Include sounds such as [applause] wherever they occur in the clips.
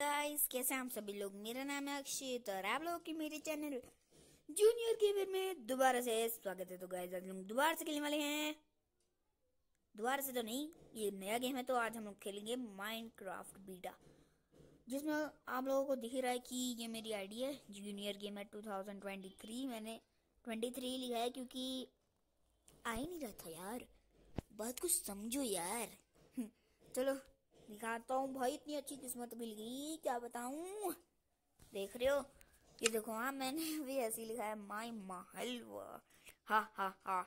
Guys, कैसे हम सभी लोग? मेरा नाम है अक्षित और आप लोगों की मेरे चैनल जूनियर गेमर में दोबारा से स्वागत है। तो गाइस, आज हम दोबारा से खेलने वाले हैं। दोबारा से तो नहीं, ये नया गेम है तो आज हम लोग खेलेंगे माइनक्राफ्ट बीटा जिसमें आप लोगों को दिख रहा है कि ये मेरी आईडी है। जूनियर गेमर 2023 मैंने 23 लिखा है, क्योंकि आ ही नहीं रहा था यार। बात कुछ समझो यार। [laughs] चलो दिखाता हूँ, भाई इतनी अच्छी किस्मत मिल गई, क्या बताऊँ? देख रहे हो? ये देखो हाँ मैंने [laughs] भी ऐसे लिखा है माई महल हा हा हा।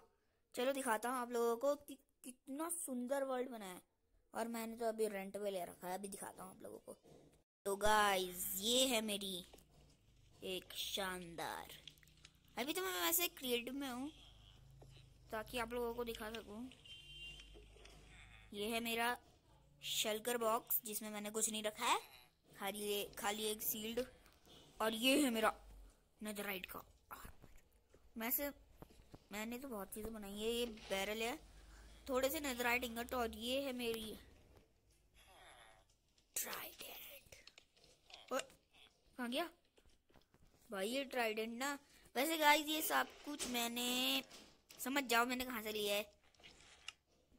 चलो दिखाता हूँ आप लोगों को कि कितना सुंदर वर्ल्ड बना है। और मैंने तो अभी रेंट पे ले रखा है, अभी दिखाता हूँ आप लोगों को। तो गाइस ये है मेरी एक शानदार। अभी तो मैं वैसे क्रिएटिव में हूँ, ताकि आप लोगों को दिखा सकूँ। ये है मेरा शलकर बॉक्स, जिसमें मैंने कुछ नहीं रखा है। खाली खाली एक सील्ड और ये है मेरा नजराइट का मैं से मैंने तो बहुत चीज़ें बनाई है, ये बैरल है। थोड़े से नजराइट इंगट और ये है मेरी ट्राइडेंट और, कहाँ गया? भाई ये ट्राइडेंट ना, वैसे गाइस ये सब कुछ मैंने, समझ जाओ मैंने कहाँ से लिया है।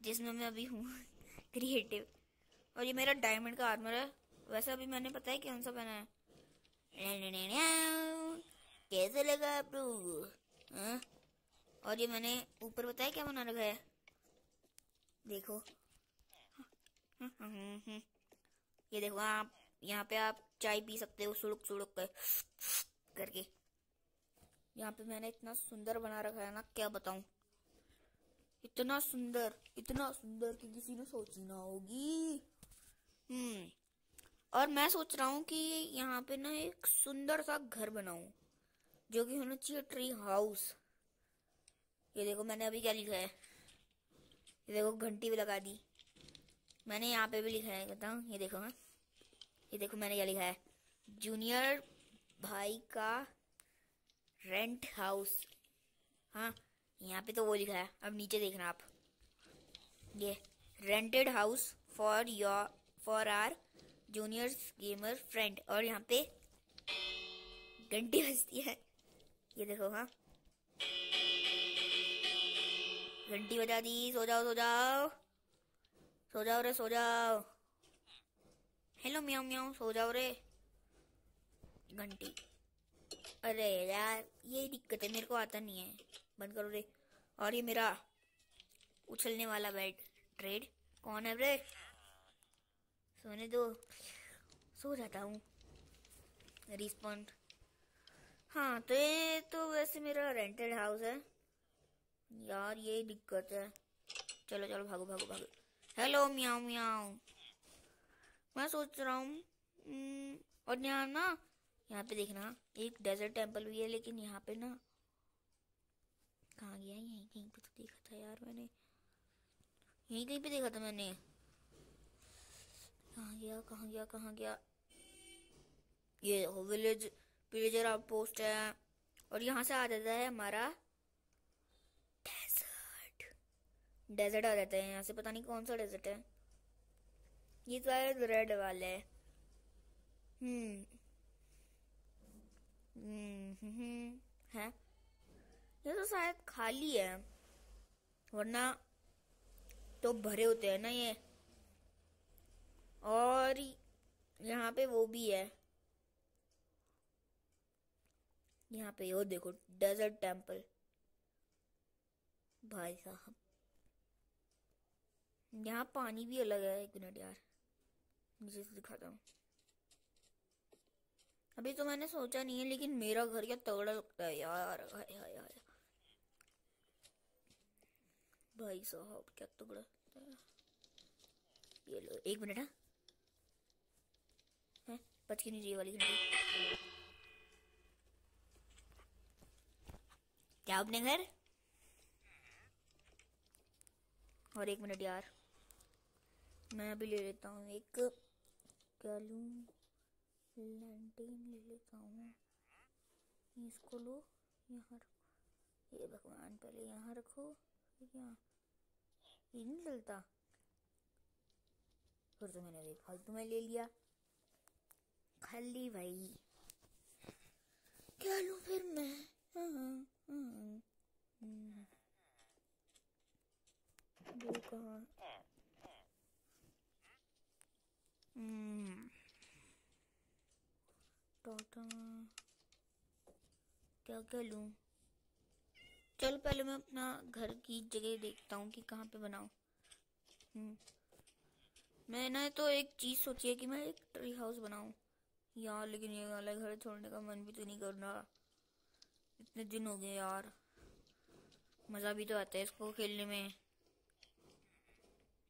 जिसमें मैं अभी हूँ [laughs] क्रिएटिव और ये मेरा डायमंड का आर्मर है। वैसे अभी मैंने पता है कौन सा पहना है? कैसे लगा आप लोग और ये मैंने ऊपर बताया क्या बना रखा है? देखो। ये देखो, आप यहाँ पे आप चाय पी सकते हो, सुड़क सुड़क कर, करके। यहाँ पे मैंने इतना सुंदर बना रखा है ना, क्या बताऊँ? इतना सुंदर इतना सुंदर कि किसी ने सोची ना होगी। हम्म। और मैं सोच रहा हूँ कि यहाँ पे ना एक सुंदर सा घर बनाऊँ, जो कि होना चाहिए ट्री हाउस ये देखो, मैंने अभी क्या लिखा है? ये देखो, घंटी भी लगा दी। मैंने यहाँ पे भी लिखा है, बताऊँ? ये देखो मैं ये देखो, मैंने क्या लिखा है? जूनियर भाई का रेंट हाउस हाँ यहाँ पे तो वो लिखा है। अब नीचे देखना आप। ये rented house for your for our juniors gamer friend और यहाँ पे घंटी बजती है। ये देखो हाँ। घंटी बजा दी। सो जाओ सो जाओ। सो जाओ रे, सो जाओ। हेलो, म्याऊ म्याऊ, सो जाओ रे। घंटी। अरे यार, ये दिक्कत है, मेरे को आता नहीं है। बंद करो रे। और ये मेरा उछलने वाला बेड ट्रेड कौन है रे? सोने दो। सो जाता हूँ। रिस्पॉन्ड। हाँ तो ये तो वैसे मेरा रेंटेड हाउस है। यार, ये दिक्कत है। चलो चलो, भागो भागो भागो। हेलो म्याऊ म्याऊ मैं सोच रहा हूँ और यहाँ ना, यहाँ पे देखना, एक डेजर्ट टेंपल भी है, लेकिन यहाँ पे ना, कहाँ गया? यहीं कहीं पे तो देखा था यार मैंने। यहीं कहीं पे देखा था मैंने। कहाँ गया कहाँ गया कहाँ गया। ये देखो विलेज विलेजर आउट पोस्ट है। और यहाँ से आ जाता है हमारा डेजर्ट डेजर्ट आ जाता है यहाँ से, पता नहीं कौन सा डेजर्ट है। ये तो है रेड वाले हम्म हम्म है। ये तो शायद खाली है। वरना तो भरे होते हैं ना ये और यहाँ पे वो भी है। यहाँ पे वो देखो डेजर्ट टेंपल भाई साहब। यहाँ पानी भी अलग है एक मिनट यार। नीचे से दिखाता हूँ। अभी तो मैंने सोचा नहीं है, लेकिन मेरा घर क्या तगड़ा लगता है यार। हाय हाय हाय। भाई साहब, क्या तगड़ा ये लो, एक मिनट हाँ है। बच के नहीं रही वाली घंटी क्या अपने घर? और एक मिनट यार, मैं अभी ले लेता हूँ एक, क्या लूँ? लैंटीन ले लेता हूँ इसको लो, यहाँ रखो। ये भगवान पहले यहाँ रखो यहाँ ये नहीं चलता। फिर तो मैंने फालतू में ले लिया। खाली भाई क्या लूँ फिर मैं? हम्म। क्या क्या लूँ? चल पहले मैं अपना घर की जगह देखता हूँ कि कहाँ पे बनाऊँ। हम्म। मैंने तो एक चीज़ सोची है कि मैं एक ट्री हाउस बनाऊँ। यार, लेकिन ये वाला घर छोड़ने का मन भी तो नहीं कर रहा। इतने दिन हो गए यार। मज़ा भी तो आता है इसको खेलने में।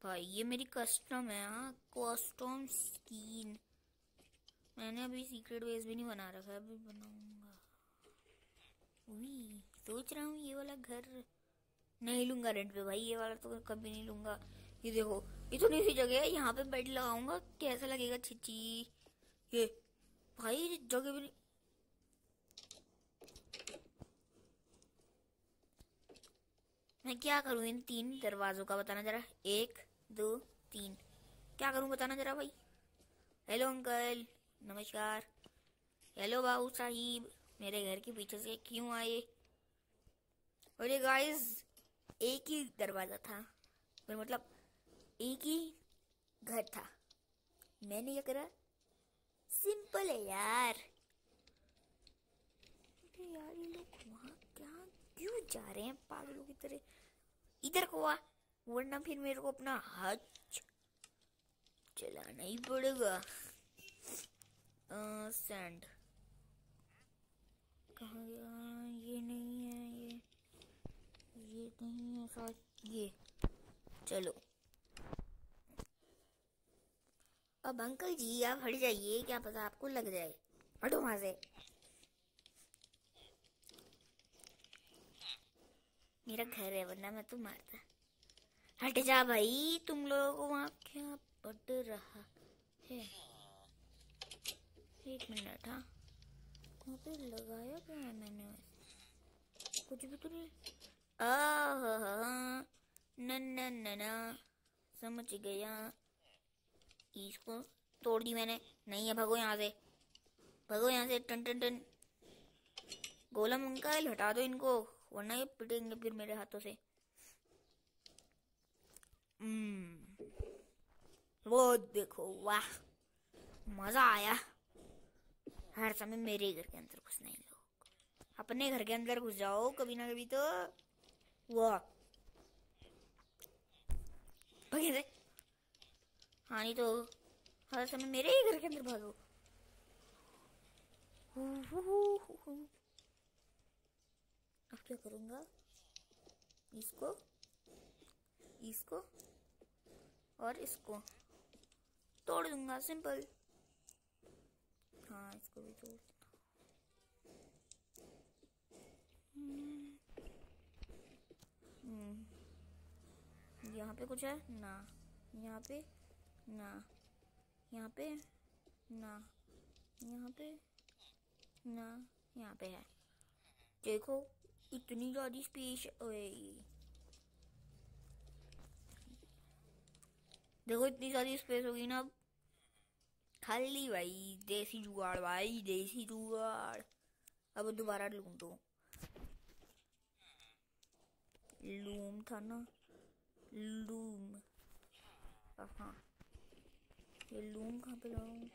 भाई, ये मेरी कस्टम है हाँ कस्टम स्कीन मैंने अभी सीक्रेट बेस भी नहीं बना रखा अभी बनाऊँगा। सोच रहा हूँ ये वाला घर नहीं लूँगा रेंट पे। भाई, ये वाला तो कभी नहीं लूँगा। ये देखो, इतनी सी जगह है, यहाँ पे बेड लगाऊँगा, कैसा लगेगा? छिची ये भाई, जगह भी नहीं। मैं क्या करूँ इन तीन दरवाजों का बताना जरा? एक, दो, तीन। क्या करूँ बताना जरा भाई? हेलो अंकल नमस्कार. हेलो बाबू साहिब. मेरे घर के पीछे से क्यों आए? अरे गाइस एक ही दरवाज़ा था। मतलब एक ही घर था। मैंने क्या करा सिंपल है यार। यार, ये लोग वहाँ क्या, क्यों जा रहे हैं पागलों की तरह? इधर को आ, वरना फिर मेरे को अपना हाथ चलाना ही पड़ेगा। सैंड कहाँ गया? ये नहीं है, ये ये नहीं है, साथ, ये। चलो। अब अंकल जी, आप हट जाइए, क्या पता आपको लग जाए। हटो वहाँ से। मेरा घर है, वरना मैं तो मारता। हट जा भाई, तुम लोगों को वहाँ क्या पड़ रहा है? एक मिनट हाँ। वहाँ पे लगाया क्या है मैंने? कुछ भी तो नहीं। आ न न न। समझ गया। इसको तोड़ दी मैंने। नहीं है, भगो यहाँ से। भगो यहाँ से, टन टन टन। गोलम अंकल हटा दो इनको, वरना ये पिटेंगे फिर मेरे हाथों से। हम्म। वो देखो, वाह, मज़ा आया। हर समय मेरे घर के अंदर घुसना ही लोग। अपने घर के अंदर घुस जाओ, कभी ना कभी तो। वाह। हाँ नहीं तो हर समय मेरे ही घर के अंदर भागो। अब क्या करूँगा? इसको इसको और इसको तोड़ दूँगा, सिंपल। हाँ इसको भी तोड़ हम्म। यहाँ पे कुछ है? ना। यहाँ पे ना। यहाँ पे ना। यहाँ पे ना। यहाँ पे है। देखो, इतनी ज़्यादा स्पेस देखो, इतनी ज़्यादा स्पेस होगी ना। अब खाली भाई, देसी जुगाड़ भाई, देसी जुगाड़। अब दोबारा ढूंढो लूम था ना। लूम। हाँ। ये लूम कहाँ पे लगाऊँ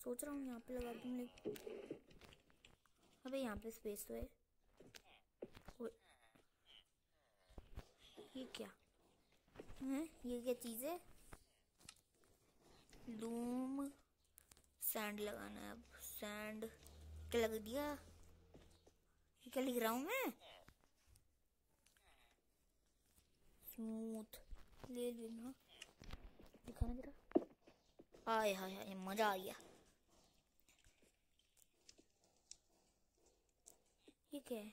सोच रहा हूँ यहाँ पे लगा दूँ, लेकिन अबे यहाँ पे स्पेस तो है। ये क्या? है? ये क्या चीज़ है? लूम। सैंड लगाना है अब। सैंड क्या लग दिया? क्या लिख रहा हूँ मैं? स्मूथ ले लेना। दिखाना जरा। आए हाय हाय, मज़ा आ गया। ये क्या है?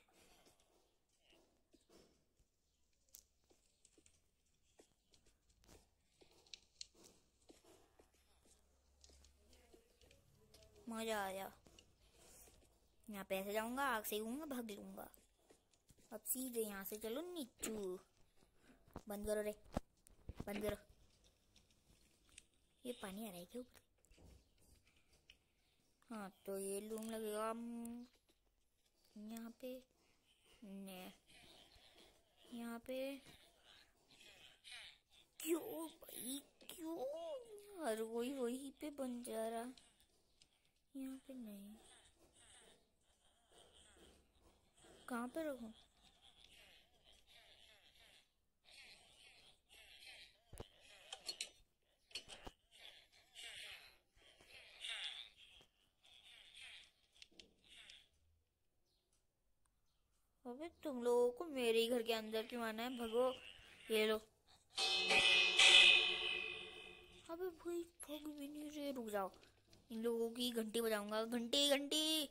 मज़ा आया यहाँ पे ऐसे जाऊँगा, आग से घूँगा भाग लूँगा। अब सीधे यहाँ से चलो नीचू। बंद करो रे। बंद करो। ये पानी आ रहा है क्या ऊपर? हाँ तो ये लूम लगेगा। यहाँ पे, ने, यहाँ पे, क्यों भाई, क्यों? हर वही वही पे बन जा रहा। यहाँ पे नहीं। कहाँ पे रखूँ? अबे तुम लोगों को मेरे ही घर के अंदर क्यों आना है? भगो ये लो। अबे भाई भग भी नहीं रहे रुक जाओ। इन लोगों की घंटी बजाऊँगा। घंटी घंटी!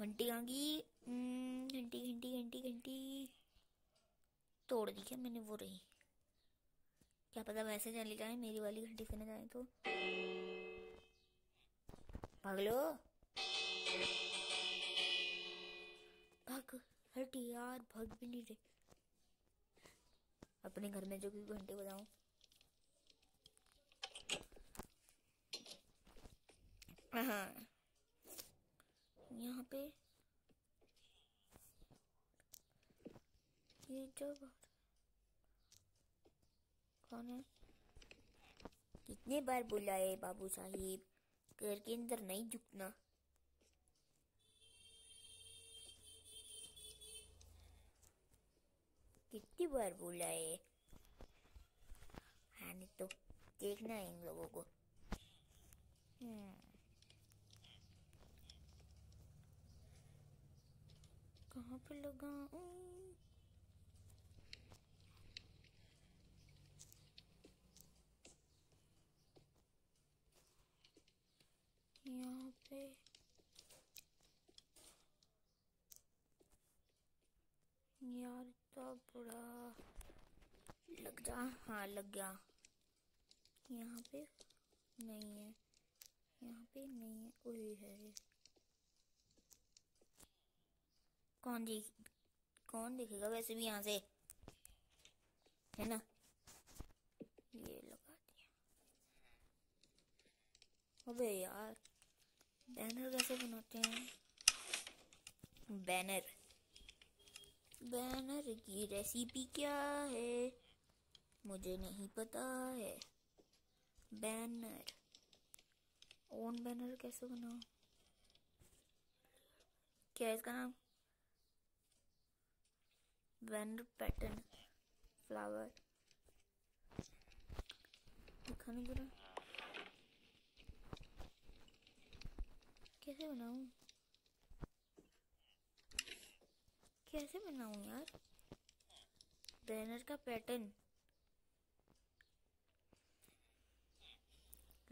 घंटी की? हम्म, घंटी घंटी घंटी घंटी। तोड़ दी क्या मैंने वो रही? क्या पता वैसे चली जाए मेरी वाली घंटी से न जाए तो। भाग लो हट यार, भाग भी नहीं रहे। अपने घर में जो भी घंटे बजाऊं। हाँ। यहाँ पे ये जब कौन है? कितने बार बोला है बाबू साहिब? घर के अंदर नहीं झुकना। बार बोला है। आने तो देखना है इन लोगों को। हम्म। कहाँ पे लगा यहाँ पे बड़ा लग जा हाँ लग गया। यहाँ पे नहीं है। यहाँ पे नहीं है। ओए है। कौन देख, कौन देखेगा? वैसे भी यहाँ से। है ना? ये लगा दिया। अबे यार, बैनर कैसे बनाते हैं? बैनर। बैनर की रेसिपी क्या है? मुझे नहीं पता है। बैनर। ओन बैनर कैसे बनाओ क्या इसका नाम? बैनर पैटर्न फ्लावर दिखाने जरा कैसे बनाऊँ? कैसे बनाऊँ यार? बैनर का पैटर्न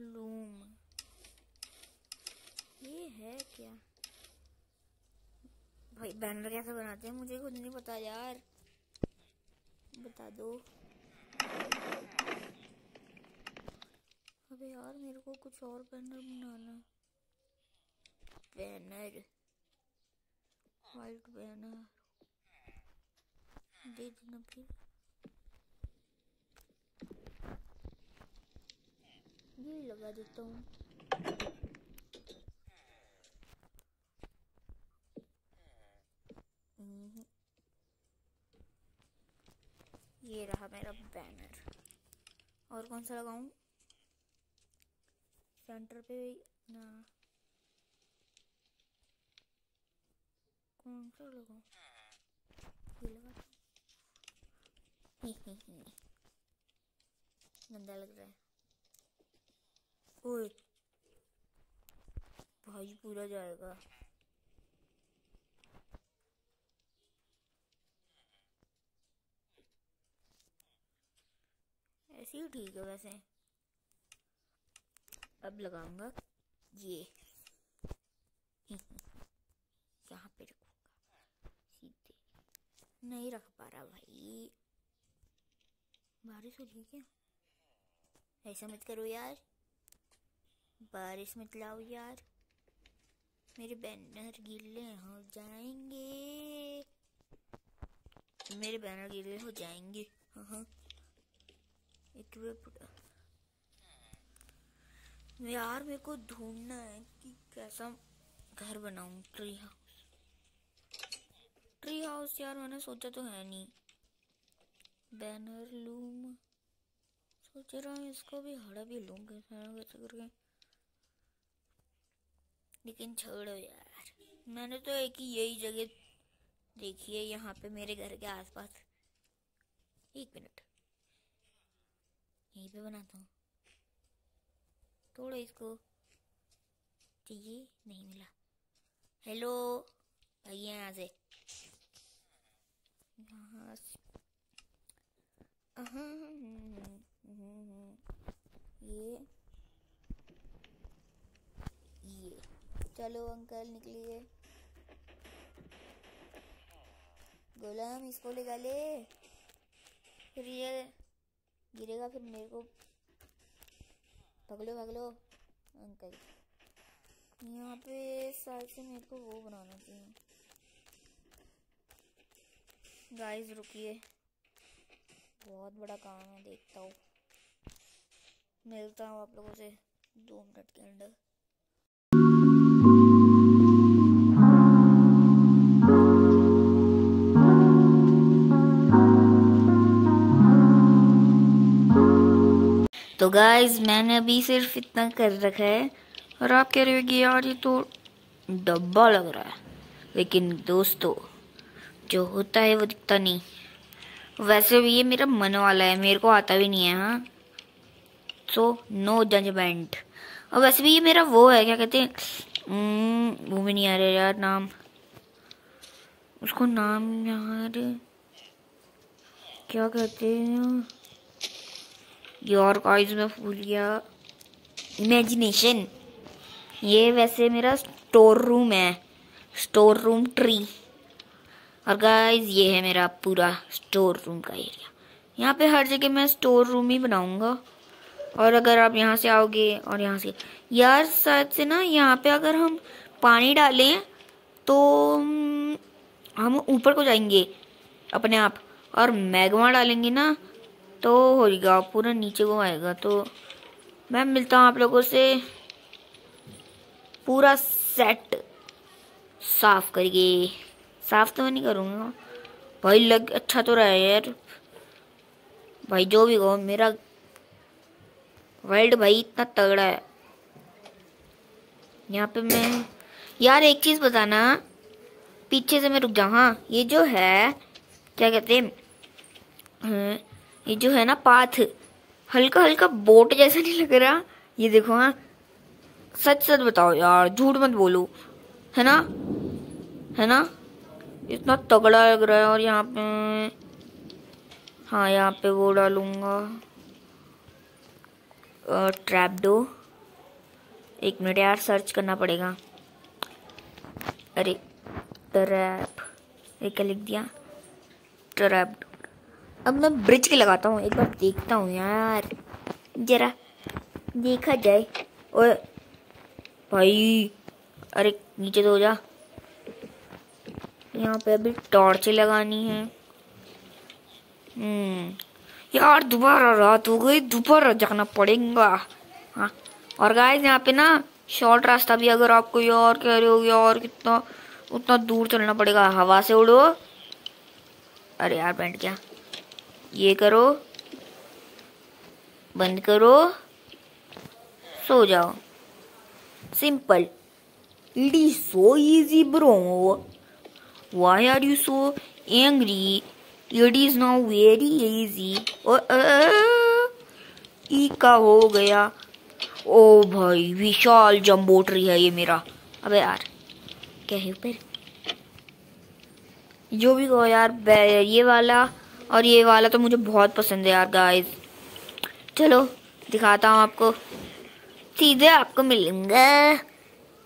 लूम ये है क्या? भाई बैनर कैसे बनाते हैं? मुझे खुद नहीं पता यार। बता दो। अबे यार, मेरे को कुछ और बैनर बनाना बैनर वाइट बैनर दे देना फिर ये लगा देता हूँ। ये रहा मेरा बैनर और कौन सा लगाऊँ? सेंटर पे ना। कौन सा लगाऊँ? ये लगा [laughs] गंदा लग रहा है। ओए, भाई पूरा जाएगा। ऐसे ही ठीक है वैसे। अब लगाऊँगा ये। [laughs] यहाँ पे रखूँगा। सीधे। नहीं रख पा रहा भाई। बारिश हो रही है क्या? ऐसा मत करो यार। बारिश मत लाओ यार। मेरे बैनर गीले हो जाएँगे। मेरे बैनर गीले हो जाएँगे। हाँ हाँ। एक यार, मेरे को ढूंढना है कि कैसा घर बनाऊँ ट्री हाउस ट्री हाउस यार, मैंने सोचा तो है नहीं। Banner loom. सोच रहा हूँ इसको भी हड़ा भी लूँ कैसे करके। लेकिन छोड़ो यार। मैंने तो एक ही यही जगह देखी है, यहाँ पे मेरे घर के आसपास। एक मिनट। यहीं पे बनाता हूँ। तोड़ो इसको। चाहिए? नहीं मिला। हेलो? भैया यहाँ से। यहाँ ये [laughs] ये चलो अंकल निकलिए। गुलाम, इसको ले ले फिर ये गिरेगा फिर मेरे को। पकड़ो पकड़ो। अंकल। यहाँ पे साइड से मेरे को वो बनाना चाहिए। गाइस, रुकिए। बहुत बड़ा काम है, देखता हूँ। मिलता हूँ आप लोगों से दो मिनट के अंदर। तो गाइज़ मैंने अभी सिर्फ़ इतना कर रखा है और आप कह रहे हो कि यार ये तो डब्बा लग रहा है। लेकिन दोस्तों, जो होता है वो दिखता नहीं। वैसे भी ये मेरा मन वाला है मेरे को आता भी नहीं है हाँ। सो नो जजमेंट और वैसे भी ये मेरा वो है क्या कहते हैं हम्म, वो भी नहीं आ रहा यार नाम। उसको नाम यार क्या कहते हैं? योर गाइस मैं भूल गया। इमेजिनेशन ये वैसे मेरा स्टोर रूम है। स्टोर रूम ट्री और गाइज़ ये है मेरा पूरा स्टोर रूम का एरिया यहाँ पे हर जगह मैं स्टोर रूम ही बनाऊँगा। और अगर आप यहाँ से आओगे और यहाँ से यार शायद से ना यहाँ पे अगर हम पानी डालें तो हम ऊपर को जाएँगे अपने आप। और मैगमा डालेंगे ना तो होगा पूरा नीचे को आएगा। तो मैं मिलता हूँ आप लोगों से। पूरा सेट साफ़ करके साफ़ तो मैं नहीं करूँगा। भाई लग अच्छा तो रहा है यार। भाई जो भी कहो मेरा वर्ल्ड भाई इतना तगड़ा है। यहाँ पे मैं यार एक चीज़ बताना। पीछे से मैं रुक जाऊँ हाँ? ये जो है क्या कहते हैं? हाँ, ये जो है ना पाथ हल्का हल्का बोट जैसा नहीं लग रहा? ये देखो हाँ? सच सच बताओ यार झूठ मत बोलो। है ना? है ना? इतना तगड़ा लग रहा है और यहाँ पे हाँ यहाँ पे वो डालूँगा। ट्रैप डो एक मिनट यार सर्च करना पड़ेगा। अरे ट्रैप एक लिख दिया? ट्रैप अब मैं ब्रिज के लगाता हूँ, एक बार देखता हूँ यार। जरा देखा जाए। और भाई, अरे, नीचे तो हो जा। यहाँ पे अभी टॉर्च लगानी है। हम्म। यार, दोबारा रात हो गई, दोबारा जाना पड़ेगा। हाँ। और गाइस यहाँ पे ना शॉर्ट रास्ता भी अगर आप कोई और कह रहे हो यार कितना, उतना दूर चलना पड़ेगा। हवा से उड़ो। अरे यार, बैठ गया। ये करो। बंद करो। सो जाओ। Simple it is so easy bro why are you so angry it is now very easy ई का हो गया ओ भाई विशाल जम्बो है ये मेरा अबे यार क्या है ऊपर जो भी कहो यार ये वाला और ये वाला तो मुझे बहुत पसंद है यार गाइस चलो दिखाता हूँ आपको सीधे आपको मिलेंगे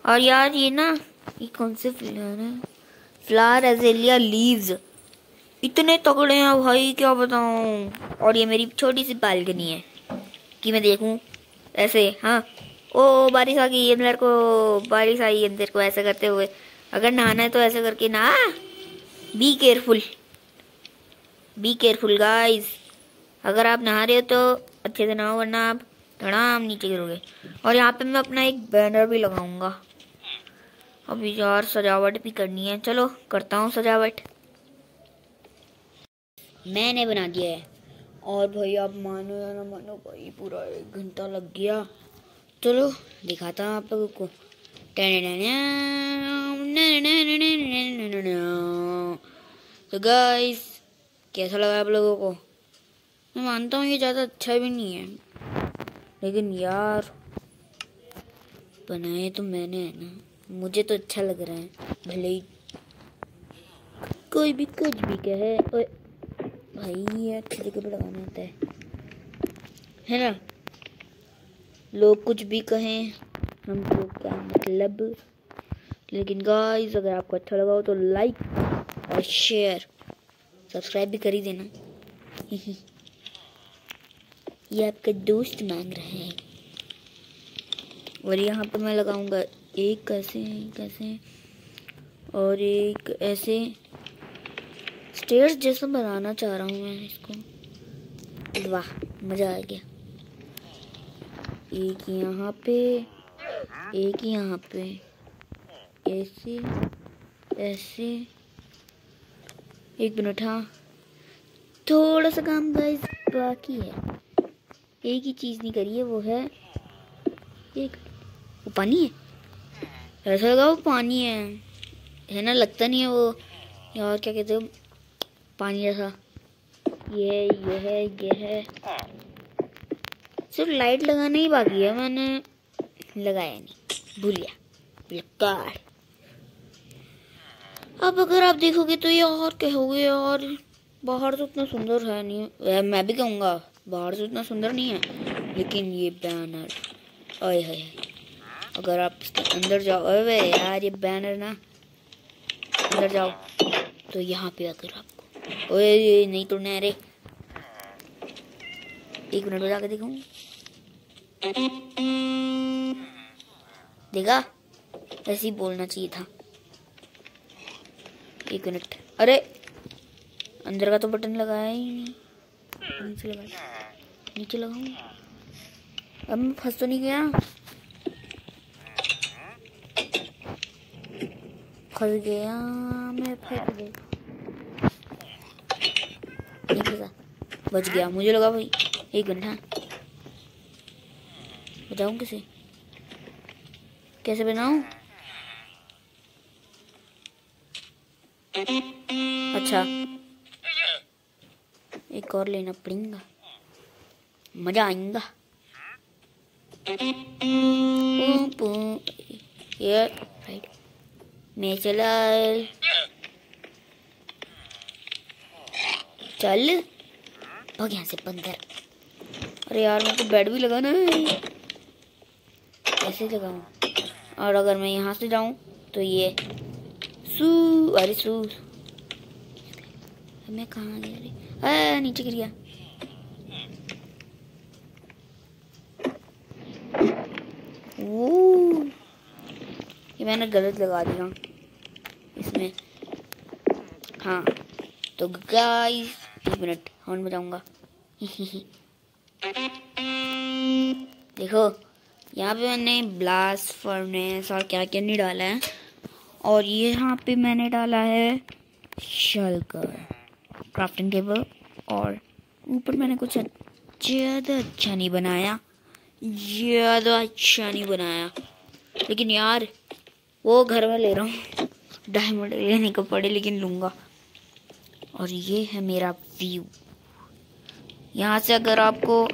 और यार ये ना ये कौन से फ्लावर है फ्लावर एजेलिया लीव्स। इतने तगड़े हैं भाई, क्या बताऊँ? और ये मेरी छोटी सी बालकनी है, कि मैं देखूँ ऐसे हाँ। ओ, बारिश आ गई अंदर को, बारिश आई अंदर को ऐसे करते हुए। अगर नहाना है तो ऐसे करके ना। Be careful be careful guys अगर आप नहा रहे हो तो अच्छे से नहाओ, वरना आप धड़ाम नीचे गिरोगे। और यहाँ पे मैं अपना एक बैनर भी लगाऊँगा। अभी यार सजावट भी करनी है। चलो, करता हूँ सजावट। मैंने बना दिया है। और भाई, आप मानो या ना मानो, भाई, पूरा एक घंटा लग गया। चलो, दिखाता हूँ आप लोगों को। तो गाइस कैसा लगा आप लोगों को? मैं मानता हूँ ये ज़्यादा अच्छा भी नहीं है। लेकिन यार, बनाए तो मैंने, है ना? मुझे तो अच्छा लग रहा है, भले ही कोई भी कुछ भी कहे भाई, ये अच्छी जगह पे लगाना होता है। है ना? लोग कुछ भी कहें हम हमको क्या मतलब? लेकिन गाइस अगर आपको अच्छा लगा हो तो लाइक और शेयर सब्सक्राइब भी कर ही देना। [laughs] ये आपका दोस्त मांग रहे हैं। और यहाँ पर मैं लगाऊँगा एक ऐसे एक ऐसे, और एक ऐसे स्टेयर्स जैसा बनाना चाह रहा हूँ मैं इसको। वाह, मज़ा आ गया। एक यहाँ पे, एक यहाँ पे। ऐसे ऐसे। एक मिनट हाँ। थोड़ा सा काम गाइस बाकी है। एक ही चीज़ नहीं करी है, वो है, एक, वो पानी है? ऐसा लगा वो पानी है। है ना? लगता नहीं है वो। यार, क्या कहते हो? पानी जैसा ये है ये है ये है। सिर्फ़ लाइट लगाना ही बाकी है। मैंने लगाया नहीं। भूल गया। बेकार अब अगर आप देखोगे तो ये और कहोगे और बाहर तो उतना सुंदर है नहीं। मैं भी कहूँगा, बाहर से उतना सुंदर नहीं है। लेकिन ये बैनर ओए है अगर आप इसके अंदर जाओ, अरे यार, ये बैनर ना, अंदर जाओ तो यहाँ पे अगर आपको, ओए नहीं तोड़ना है अरे एक मिनट बजा के देखूँ देखा? ऐसे ही बोलना चाहिए था। एक मिनट। अरे, अंदर का तो बटन लगाया ही नहीं। नीचे लगा नीचे लगाऊँ अब मैं फंस तो नहीं गया। फंस गया, मैं फंस गया बच गया। मुझे लगा भाई, एक घंटा। बताऊँ किसे? कैसे बनाऊँ? अच्छा। एक और लेना पड़ेगा। मज़ा आएगा। ये चला चल। भाग यहाँ से, बंदर। अरे यार, मेरे को बेड भी लगाना है। कैसे लगाऊँ? और अगर मैं यहाँ से जाऊँ तो ये सू, अरे सू। मैं कहाँ गया अरे, नीचे गिर गया वो ये मैंने गलत लगा दिया। इसमें। हाँ। तो गाइस एक मिनट हॉर्न बजाऊँगा। [laughs] देखो, यहाँ पे मैंने ब्लास्ट फर्नेस और क्या क्या नहीं डाला है। और ये यहाँ पे मैंने डाला है शलकर क्राफ्टिंग टेबल और ऊपर मैंने कुछ ज़्यादा अच्छा नहीं बनाया। ज़्यादा अच्छा नहीं बनाया। लेकिन यार वो घर में ले रहा हूँ। डायमंड लेने को पड़े, लेकिन लूँगा। और ये है मेरा व्यू यहाँ से अगर आपको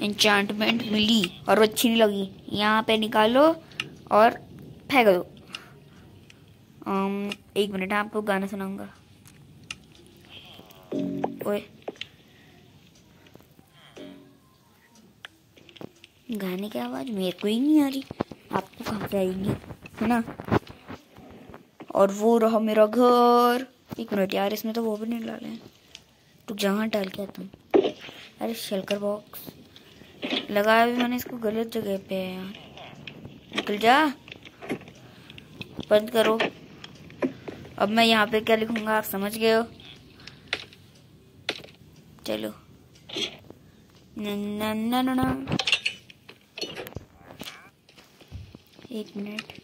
इंचांटमेंट मिली और अच्छी नहीं लगी, यहाँ पे निकालो और फेंक दो। एक मिनट, आपको गाना सुनाऊँगा। ओए। गाने की आवाज़ मेरे को ही नहीं आ रही। आपको कहाँ से आएगी? है ना। और वो रहा मेरा घर। एक मिनट यार, इसमें तो वो भी नहीं डाले तो जहाँ डाल के आता अरे, शेल्कर बॉक्स लगाया भी मैंने इसको, गलत जगह पे है यार। निकल जा। बंद करो। अब मैं यहाँ पे क्या लिखूँगा, आप समझ गए हो? चलो। न न। एक मिनट।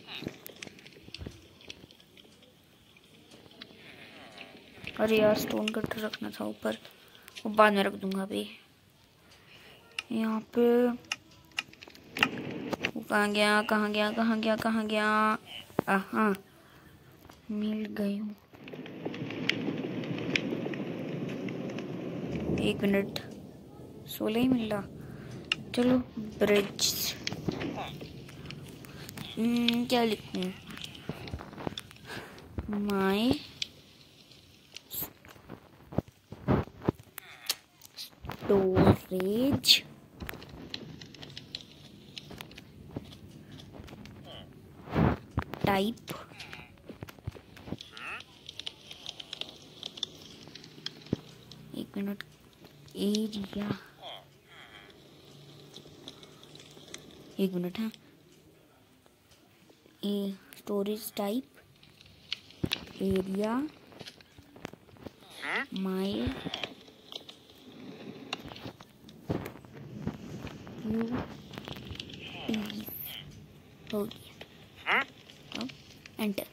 अरे यार स्टोन कटर रखना था ऊपर। वो बाद में रख दूँगा अभी। यहाँ पे वो कहाँ गया कहाँ गया कहाँ गया कहाँ गया? हाँ मिल गई हूँ। एक मिनट। सोलह ही मिल। रहा चलो ब्रिज हम्म, क्या लिखूं? माई स्टोरेज टाइप एक मिनट एरिया एक मिनट है. A storage type area my enter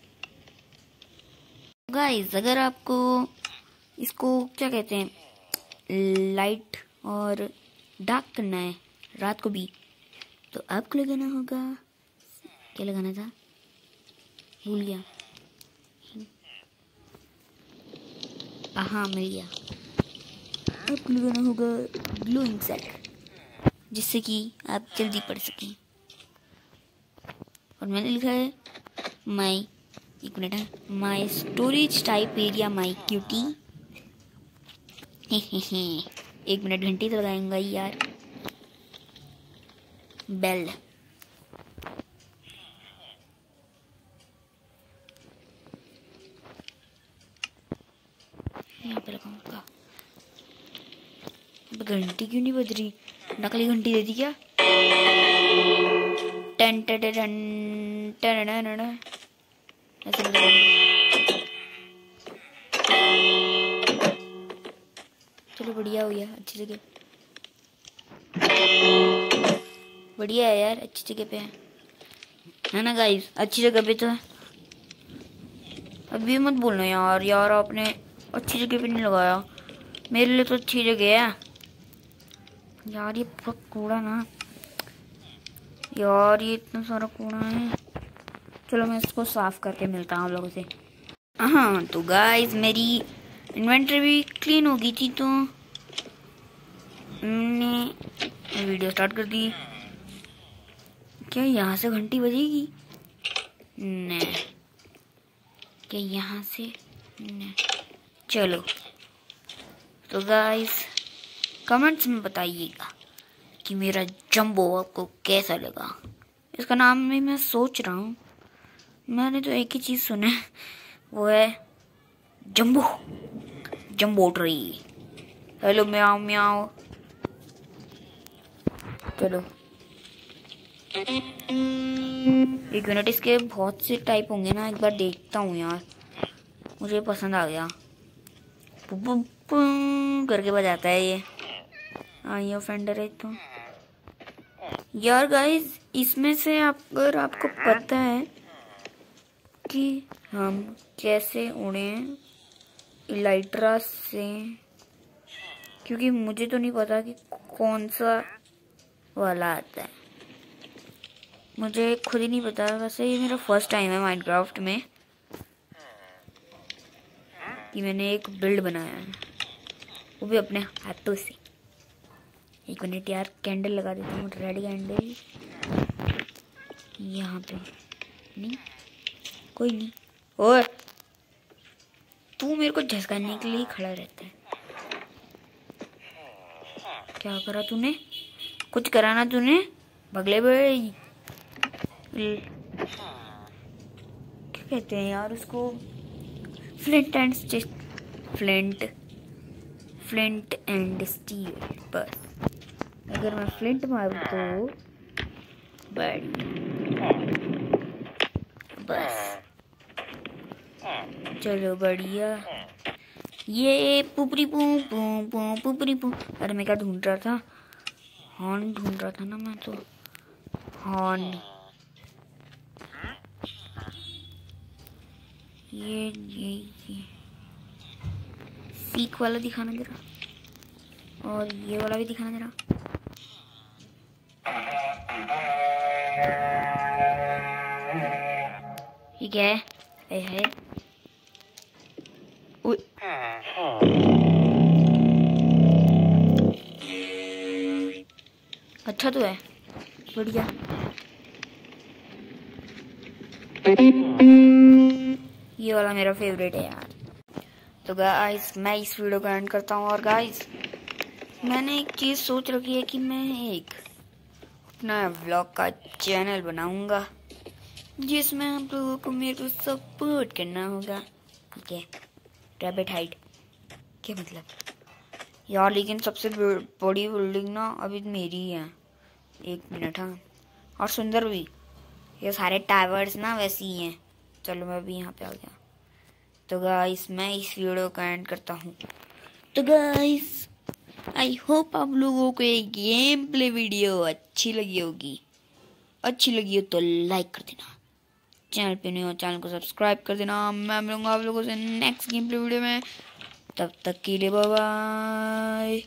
guys अगर आपको इसको क्या कहते हैं लाइट और डार्क करना है, रात को भी तो आपको लगाना होगा? क्या लगाना था? भूल गया। हाँ मिल गया। आपको लगाना होगा? ग्लोइंग सेट जिससे कि आप जल्दी पढ़ सकें। और मैंने लिखा है माई एक मिनट, है। My storage type area my cutie एक मिनट, घंटी तो लगाएँगा यार। बेल यहाँ पे लगाऊँगा। घंटी क्यों नहीं बज रही? नकली घंटी दे दी क्या? टन टन टन। चलो बढ़िया हो गया, अच्छी जगह। बढ़िया है यार, अच्छी जगह पे है। है ना गाइस अच्छी जगह पे तो है। अभी मत बोलना यार यार आपने अच्छी जगह पे नहीं लगाया। मेरे लिए तो अच्छी जगह है। यार, ये पूरा कूड़ा ना। यार, ये इतना सारा कूड़ा है। चलो, मैं इसको साफ़ करके मिलता हूँ लोगों से। हाँ तो गाइस मेरी इन्वेंटरी भी क्लीन हो गई थी तो मैंने वीडियो स्टार्ट कर दी। क्या यहाँ से घंटी बजेगी? नहीं। क्या यहाँ से? नहीं। चलो। तो गाइस कमेंट्स में बताइएगा कि मेरा जंबो आपको कैसा लगा। इसका नाम भी मैं सोच रहा हूँ। मैंने तो एक ही चीज़ सुना है, वो है jumbo. Jumbo tree. Hello meow meow चलो। एक मिनट, इसके बहुत से टाइप होंगे ना, एक बार देखता हूँ यार। मुझे पसंद आ गया। करके बजाता है ये। हाँ ये ऑफेंडर है तो। यार गाइस इसमें से अगर आपको पता है कि हम कैसे उड़े इलाइट्रा से, क्योंकि मुझे तो नहीं पता कि कौन सा वाला आता है। मुझे खुद ही नहीं पता, वैसे ये मेरा फ़र्स्ट टाइम है माइनक्राफ्ट में कि मैंने एक बिल्ड बनाया है। वो भी अपने हाथों से। एक मिनट यार कैंडल लगा देता हूँ रेड कैंडल यहाँ पे। नहीं, कोई नहीं। और तू मेरे को झसकाने के लिए खड़ा रहता है। क्या करा तूने? कुछ करा ना तूने? बगले भाई क्या कहते हैं यार उसको? Flint and flint flint and steel बस अगर मैं फ्लिंट मारू हाँ। तो बैठ बस। चलो बढ़िया। ये पुपरी पु पुपरी पु। अरे मैं क्या ढूंढ रहा था? हॉर्न ढूंढ रहा था ना मैं तो। हॉर्न। ये ये ये। सीख वाला दिखाना जरा। और ये वाला भी दिखाना जरा। क्या है? है अच्छा तो है। बढ़िया। ये वाला मेरा फेवरेट है यार। तो गाइस मैं इस वीडियो को एंड करता हूँ और गाइस मैंने एक चीज़ सोच रखी है कि मैं एक अपना व्लॉग का चैनल बनाऊँगा, जिसमें आप लोगों को मेरे को सपोर्ट करना होगा। ठीक है? रैबिट हाइट क्या मतलब? यार, लेकिन सबसे बड़ी बिल्डिंग ना अभी मेरी है। एक मिनट हाँ। और सुंदर भी। ये सारे टावर्स ना वैसे ही। हैं चलो, मैं अभी यहाँ पे आ गया। तो गाइस मैं इस वीडियो का एंड करता हूँ। तो गाइस आई होप आप लोगों को ये गेम प्ले वीडियो अच्छी लगी होगी। अच्छी लगी हो तो लाइक कर देना। चैनल पे नहीं हो चैनल को सब्सक्राइब कर देना। मैं मिलूँगा आप लोगों से नेक्स्ट गेम प्ले वीडियो में। तब तक के लिए बाय